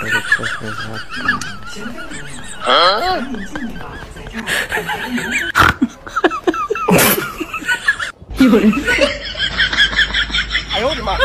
是是是。有人。哎呦我的妈！